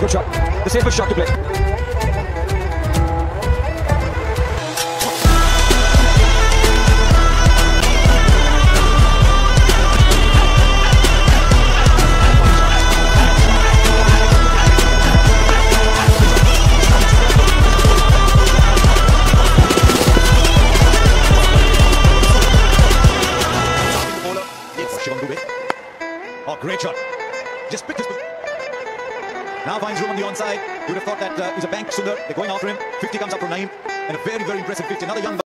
a good shot. The safest shot to play. Oh, great shot. Just picked his. Now finds room on the onside. You'd have thought that uh, he's a bank Sundar. They're going after him. 50 comes up from Naim. And a very, very impressive 50. Another young.